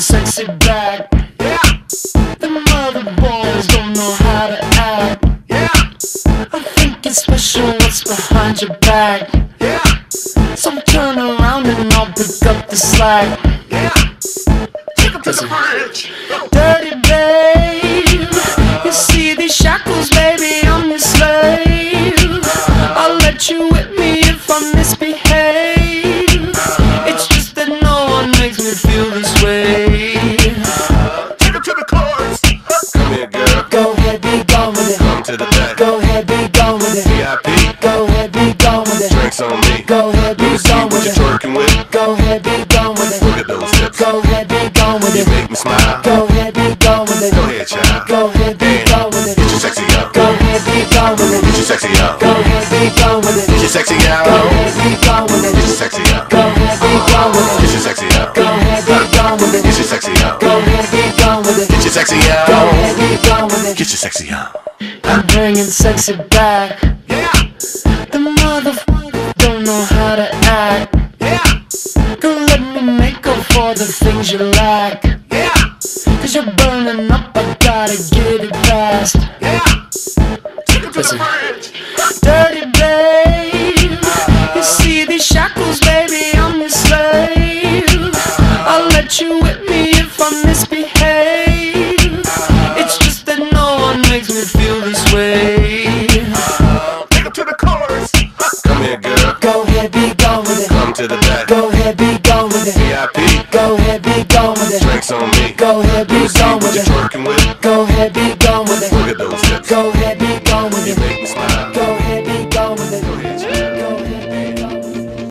the sexy back. Yeah. The mother boys don't know how to act. Yeah. I think it's special what's behind your back. Yeah. So turn around and I'll pick up the slack. Yeah. Take up to the bridge. Dirty babe. Gone with it. Come to the back. Go ahead, be gone with it. VIP. Go ahead, be gone with it. Drinks on me. Go ahead, be gone with it. twerking with. Go ahead, be gone with Look it. at those hips. Go ahead, be gone with You it. make me smile. Go ahead, be gone with it. Go ahead, child. Go ahead, be gone with it. Get your sexy out. Go ahead, be gone with it. Get your sexy out. Go ahead, be gone with it. Get your sexy out. Go ahead, be gone with Get your it. sexy out. Go ahead, be gone with Get it. your sexy out. Go ahead, be gone with Get it. your sexy out. Go ahead, be gone with it. Get your sexy up. Go ahead, be gone with it. Get your sexy out. I'm bringing sexy back. Yeah. The motherfucker don't know how to act. Yeah. Don't let me make up for the things you lack. Like. Yeah. Cause you're burning up, I gotta get it fast. Yeah. Take it to the. Dirty babe. You see these shackles, baby, I'm your slave. I'll let you whip me. gone with it. Flex on me. Go ahead, be gone with it. Go ahead, be gone with it. Those. Go ahead, be gone with it. Make me smile.